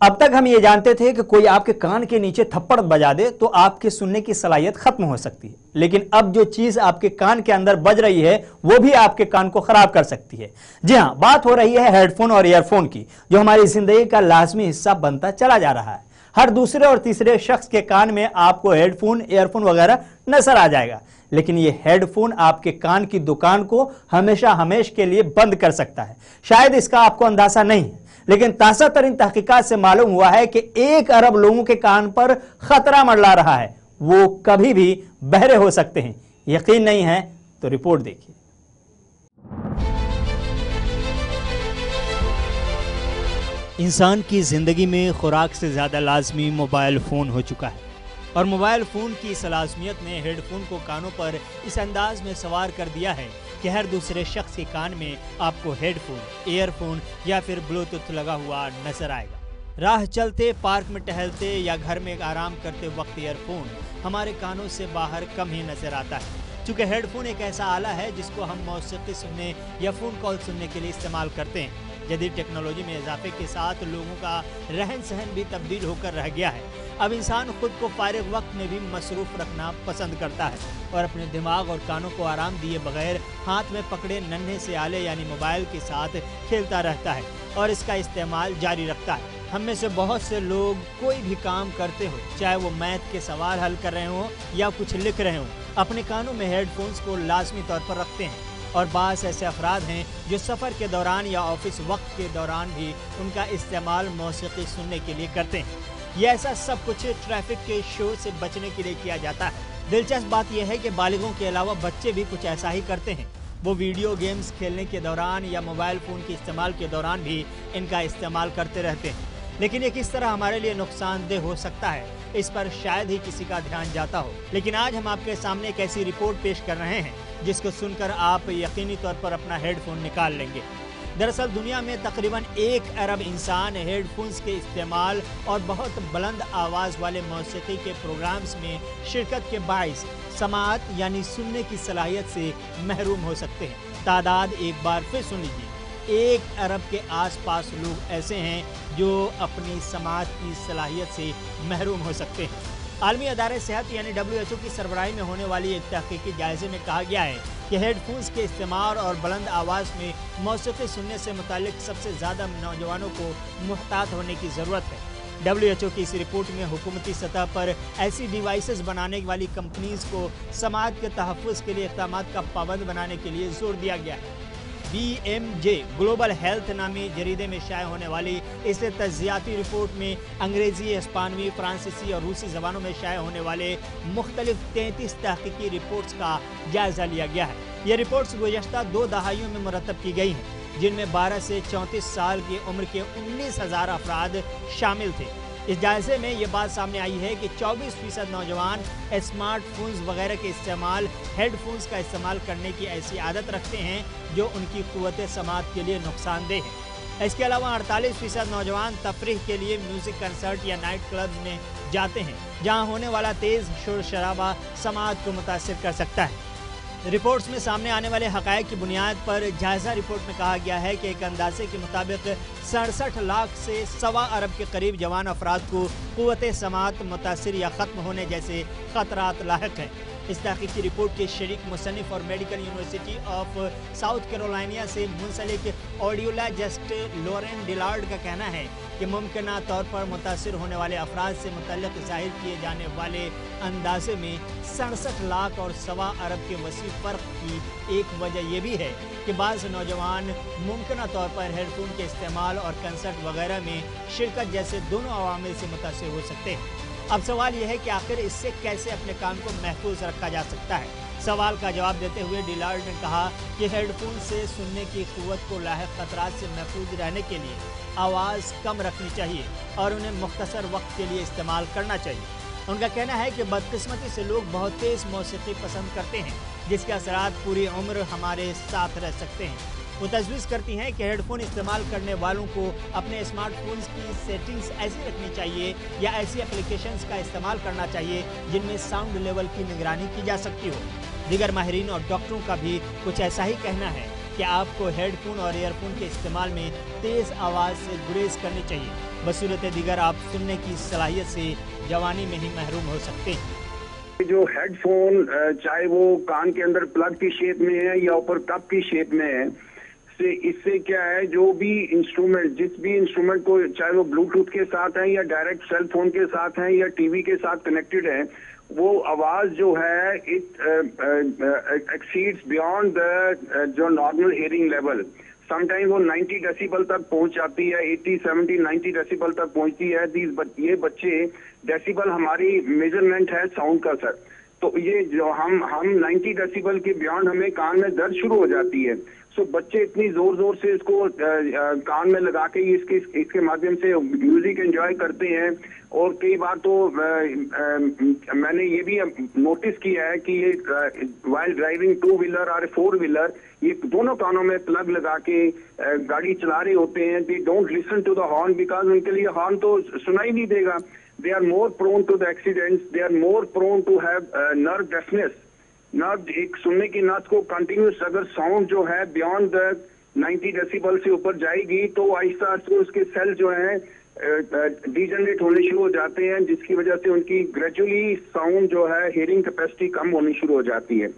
अब तक हम ये जानते थे कि कोई आपके कान के नीचे थप्पड़ बजा दे तो आपके सुनने की सलाहियत खत्म हो सकती है। लेकिन अब जो चीज़ आपके कान के अंदर बज रही है, वो भी आपके कान को खराब कर सकती है। जी हाँ बात हो रही है हेडफोन और ईयरफोन की, जो हमारी ज़िंदगी का लाजमी हिस्सा बनता चला जा रहा है। हर दूसरे और तीसरे शख्स के कान में आपको हेडफोन, ईयरफोन वगैरह नज़र आ जाएगा। लेकिन ये हेडफोन आपके कान की दुकान को हमेशा हमेश के लिए बंद कर सकता है। शायद इसका आपको अंदाज़ा नहीं है। लेकिन ताज़ा तरीन तहकीकत से मालूम हुआ है कि एक अरब लोगों के कान पर खतरा मंडला रहा है। वो कभी भी बहरे हो सकते हैं। यकीन नहीं है तो रिपोर्ट देखिए। इंसान की ज़िंदगी में खुराक से ज़्यादा लाजमी मोबाइल फ़ोन हो चुका है। और मोबाइल फ़ोन की इस लाजमियत ने हेडफोन को कानों पर इस अंदाज में सवार कर दिया है कि हर दूसरे शख्स के कान में आपको हेडफोन ईयरफोन या फिर ब्लूटूथ लगा हुआ नज़र आएगा। राह चलते, पार्क में टहलते या घर में आराम करते वक्त ईयरफोन हमारे कानों से बाहर कम ही नज़र आता है। चूँकि हेडफोन एक ऐसा आला है जिसको हम मौसीकी सुनने या फ़ोन कॉल सुनने के लिए इस्तेमाल करते हैं। जदीद टेक्नोलॉजी में इजाफे के साथ लोगों का रहन सहन भी तब्दील होकर रह गया है। अब इंसान खुद को फारग वक्त में भी मसरूफ़ रखना पसंद करता है और अपने दिमाग और कानों को आराम दिए बगैर हाथ में पकड़े नन्हे से आले यानी मोबाइल के साथ खेलता रहता है और इसका इस्तेमाल जारी रखता है। हम में से बहुत से लोग कोई भी काम करते हो, चाहे वो मैथ के सवाल हल कर रहे हों या कुछ लिख रहे हों, अपने कानों में हेडफोन्स को लाजमी तौर पर रखते हैं। और बास ऐसे अफराद हैं जो सफ़र के दौरान या ऑफ़िस वक्त के दौरान भी उनका इस्तेमाल मौसीकी सुनने के लिए करते हैं। यह ऐसा सब कुछ ट्रैफ़िक के शोर से बचने के लिए किया जाता है। दिलचस्प बात यह है कि बालिगों के अलावा बच्चे भी कुछ ऐसा ही करते हैं। वो वीडियो गेम्स खेलने के दौरान या मोबाइल फ़ोन के इस्तेमाल के दौरान भी इनका इस्तेमाल करते रहते हैं। लेकिन ये किस तरह हमारे लिए नुकसानदेह हो सकता है, इस पर शायद ही किसी का ध्यान जाता हो। लेकिन आज हम आपके सामने एक ऐसी रिपोर्ट पेश कर रहे हैं, जिसको सुनकर आप यकीनी तौर पर अपना हेडफोन निकाल लेंगे। दरअसल दुनिया में तकरीबन एक अरब इंसान हेडफोन्स के इस्तेमाल और बहुत बुलंद आवाज़ वाले मौसीकी के प्रोग्राम्स में शिरकत के बायस समात यानी सुनने की सलाहियत से महरूम हो सकते हैं। तादाद एक बार फिर सुन लीजिए। एक अरब के आसपास लोग ऐसे हैं जो अपनी समाज की सलाहियत से महरूम हो सकते हैं। आलमी अदारे सेहत यानी डब्ल्यू एच ओ की सरबराही में होने वाली एक तहकीकी जायजे में कहा गया है कि हेडफोन्स के इस्तेमाल और बुलंद आवाज़ में मौसीकी सुनने से मुतल सबसे ज़्यादा नौजवानों को मुहतात होने की ज़रूरत है। डब्ल्यू एच ओ की इस रिपोर्ट में हुकूमती सतह पर ऐसी डिवाइसेस बनाने वाली कंपनीज़ को समाज के तहफ़ के लिए इकदाम का पाबंद बनाने के लिए ज़ोर दिया गया है। B M J global health नामी जरीदे में शाये होने वाली इस तजियाती रिपोर्ट में अंग्रेज़ी स्पानवी फ्रांसीसी और रूसी ज़बानों में शाये होने वाले मुख्तलिफ़ तैंतीस तहकीकी रिपोर्ट्स का जायज़ा लिया गया है। ये रिपोर्ट्स गुजशत दो दहाइयों में मुरतब की गई हैं, जिनमें 12 से 34 साल की उम्र के उन्नीस हज़ार अफराद शामिल थे। इस जायजे में ये बात सामने आई है कि 24 फ़ीसद नौजवान स्मार्टफोन्स वगैरह के इस्तेमाल, हेडफोन्स का इस्तेमाल करने की ऐसी आदत रखते हैं जो उनकी क़वत समात के लिए नुकसानदेह है। इसके अलावा अड़तालीस फ़ीसद नौजवान तफरी के लिए म्यूज़िक कंसर्ट या नाइट क्लब में जाते हैं, जहाँ होने वाला तेज़ शोर शराबा समाज को मुतासर कर सकता है। रिपोर्ट्स में सामने आने वाले हक़ की बुनियाद पर जायज़ा रिपोर्ट में कहा गया है कि एक अंदाजे के मुताबिक सड़सठ लाख से सवा अरब के करीब जवान अफराद को क़वत समात मुतासर या ख़त्म होने जैसे ख़तरात लाक हैं। इस तहकीकी रिपोर्ट के शरीक मुसनफ़ और medical university of South Carolina से मुंसलिक ऑडियोलॉजिस्ट लोरेन डिलार्ड का कहना है कि मुमकिन तौर पर मुतासर होने वाले अफराद से मुतल ज़ाहिर किए जाने वाले अंदाजे में सड़सठ लाख और सवा अरब के वसी फ़र्क की एक वजह यह भी है कि बाज़ नौजवान मुमकिन तौर पर हेडफोन के इस्तेमाल और कंसर्ट वगैरह में शिरकत जैसे दोनों अवामिल से मुतासर हो सकते हैं। अब सवाल यह है कि आखिर इससे कैसे अपने काम को महफूज रखा जा सकता है? सवाल का जवाब देते हुए डिलार्ड ने कहा कि हेडफोन से सुनने की क़वत को लाक ख़तरा से महफूज रहने के लिए आवाज़ कम रखनी चाहिए और उन्हें मुख्तर वक्त के लिए इस्तेमाल करना चाहिए। उनका कहना है कि बदकिस्मती से लोग बहुत तेज़ मौसीकी पसंद करते हैं, जिसके असरा पूरी उम्र हमारे साथ रह सकते हैं। वो तजवीज़ करती हैं कि हेडफोन इस्तेमाल करने वालों को अपने स्मार्टफोन्स की सेटिंग्स ऐसी रखनी चाहिए या ऐसी एप्लीकेशंस का इस्तेमाल करना चाहिए, जिनमें साउंड लेवल की निगरानी की जा सकती हो। दिगर माहरीन और डॉक्टरों का भी कुछ ऐसा ही कहना है कि आपको हेडफोन और ईयरफोन के इस्तेमाल में तेज़ आवाज़ से गुरेज करनी चाहिए। बसूरत दिगर आप सुनने की सलाहियत से जवानी में ही महरूम हो सकते हैं। जो हेडफोन चाहे वो कान के अंदर प्लग की शेप में है या ऊपर कप की शेप में है, से इससे क्या है, जो भी इंस्ट्रूमेंट, जिस भी इंस्ट्रूमेंट को चाहे वो ब्लूटूथ के साथ है या डायरेक्ट सेल फ़ोन के साथ है या टीवी के साथ कनेक्टेड है, वो आवाज़ जो है इट एक्सीड्स बियॉन्ड द जो नॉर्मल हियरिंग लेवल समटाइम वो 90 डेसिबल तक पहुँच जाती है 80, 70, 90 डेसिबल तक पहुँचती है। दीज ये बच्चे डेसिबल हमारी मेज़रमेंट है साउंड का सर तो ये जो हम हम 90 डेसिबल के बियॉन्ड हमें कान में दर्द शुरू हो जाती है। सो बच्चे इतनी ज़ोर ज़ोर से इसको कान में लगा के इसके इसके माध्यम से म्यूज़िक एंजॉय करते हैं। और कई बार तो आ, आ, मैंने ये भी नोटिस किया है कि ये वाइल ड्राइविंग टू व्हीलर और फोर व्हीलर ये दोनों कानों में प्लग लगा के गाड़ी चला रहे होते हैं। They don't listen to the horn because उनके लिए हॉर्न तो सुनाई नहीं देगा। They are more prone to the accidents they are more prone to have nerve deafness nerve एक सुनने की नस को कंटिन्यूस अगर साउंड जो है बियॉन्ड द 90 डेसिबल से ऊपर जाएगी तो आहिस्ता आहिस्ता उसके सेल जो है डिजनरेट होने शुरू हो जाते हैं, जिसकी वजह से उनकी ग्रेजुअली साउंड जो है हियरिंग कैपेसिटी कम होनी शुरू हो जाती है।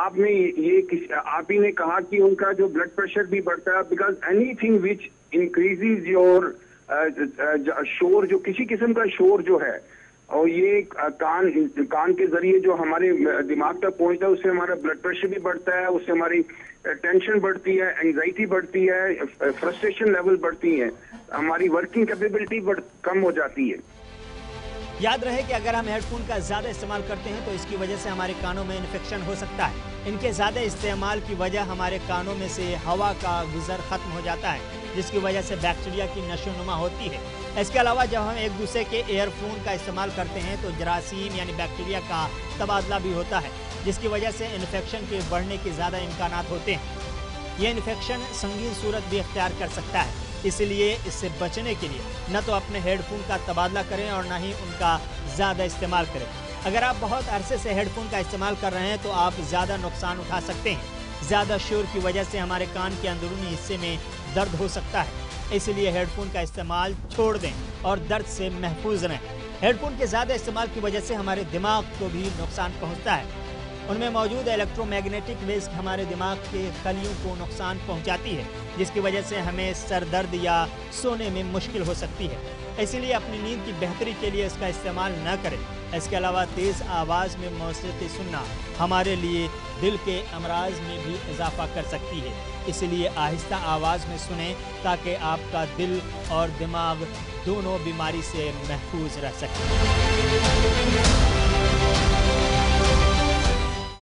आपने ये आप ही ने कहा कि उनका जो ब्लड प्रेशर भी बढ़ता है because anything which increases your शोर जो, किसी किस्म का शोर जो है, और ये कान कान के ज़रिए जो हमारे दिमाग तक पहुँचता है, उससे हमारा ब्लड प्रेशर भी बढ़ता है, उससे हमारी टेंशन बढ़ती है एंजाइटी बढ़ती है फ्रस्ट्रेशन लेवल बढ़ती है, हमारी वर्किंग कैपेबिलिटी कम हो जाती है। याद रहे कि अगर हम हेडफोन का ज़्यादा इस्तेमाल करते हैं तो इसकी वजह से हमारे कानों में इन्फेक्शन हो सकता है। इनके ज़्यादा इस्तेमाल की वजह हमारे कानों में से हवा का गुजर ख़त्म हो जाता है। जिसकी वजह से बैक्टीरिया की नशोनुमा होती है। इसके अलावा जब हम एक दूसरे के एयरफोन का इस्तेमाल करते हैं तो जरासीम यानी बैक्टीरिया का तबादला भी होता है, जिसकी वजह से इन्फेक्शन के बढ़ने के ज़्यादा इम्कान होते हैं। ये इन्फेक्शन संगीन सूरत भी अख्तियार कर सकता है, इसलिए इससे बचने के लिए न तो अपने हेडफोन का तबादला करें और न ही उनका ज़्यादा इस्तेमाल करें। अगर आप बहुत अरसे से हेडफोन का इस्तेमाल कर रहे हैं तो आप ज़्यादा नुकसान उठा सकते हैं। ज़्यादा शोर की वजह से हमारे कान के अंदरूनी हिस्से में दर्द हो सकता है। इसलिए हेडफोन का इस्तेमाल छोड़ दें और दर्द से महफूज रहें। हेडफोन के ज़्यादा इस्तेमाल की वजह से हमारे दिमाग को भी नुकसान पहुँचता है। उनमें मौजूद इलेक्ट्रोमैग्नेटिक वेस्ट हमारे दिमाग के खलियों को नुकसान पहुंचाती है, जिसकी वजह से हमें सर दर्द या सोने में मुश्किल हो सकती है। इसीलिए अपनी नींद की बेहतरी के लिए इसका इस्तेमाल न करें। इसके अलावा तेज़ आवाज़ में मौसीकी सुनना हमारे लिए दिल के अमराज में भी इजाफा कर सकती है। इसलिए आहिस्ता आवाज़ में सुने ताकि आपका दिल और दिमाग दोनों बीमारी से महफूज रह सकें।